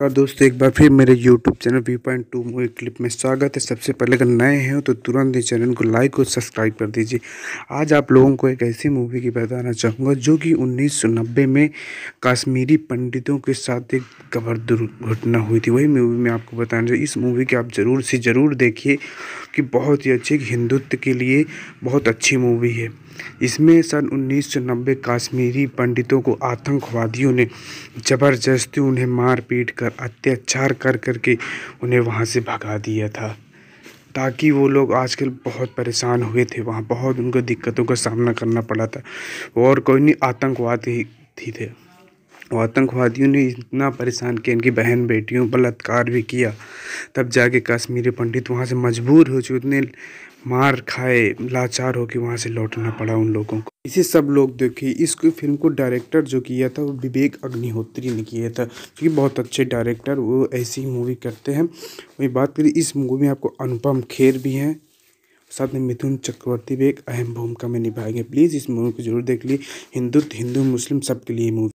और दोस्तों, एक बार फिर मेरे YouTube channel view point to movie clip में स्वागत है। सबसे पहले अगर नए हैं तो तुरंत इस चैनल को लाइक और सब्सक्राइब कर दीजिए। आज आप लोगों को एक ऐसी मूवी की बताना चाहूँगा, जो कि 1990 में कश्मीरी पंडितों के साथ एक कबर दुर्घटना हुई थी। वही मूवी में आपको बताना चाहिए इस मूवी की आप ज़रूर से ज़रूर देखिए कि बहुत ही अच्छी हिंदुत्व के लिए बहुत अच्छी मूवी है। इसमें सन 1990 कश्मीरी पंडितों को आतंकवादियों ने ज़बरदस्ती उन्हें मार पीट कर अत्याचार कर करके उन्हें वहाँ से भगा दिया था। ताकि वो लोग आजकल बहुत परेशान हुए थे, वहाँ बहुत उनको दिक्कतों का सामना करना पड़ा था। और कोई नहीं, आतंकवादी थी थे। आतंकवादियों ने इतना परेशान किया, इनकी बहन बेटियों बलात्कार भी किया। तब जाके कश्मीरी पंडित वहाँ से मजबूर हो चुके उतने मार खाए, लाचार होकर वहाँ से लौटना पड़ा उन लोगों को। इसे सब लोग देखे, इस फ़िल्म को डायरेक्टर जो किया था, वो विवेक अग्निहोत्री ने किया था, क्योंकि बहुत अच्छे डायरेक्टर वो ऐसी मूवी करते हैं। वही बात करें, इस मूवी में आपको अनुपम खेर भी हैं, साथ में मिथुन चक्रवर्ती भी एक अहम भूमिका में निभाएँगे। प्लीज़ इस मूवी को ज़रूर देख लीजिए, हिंदुत्व, हिंदू, मुस्लिम, सबके लिए मूवी।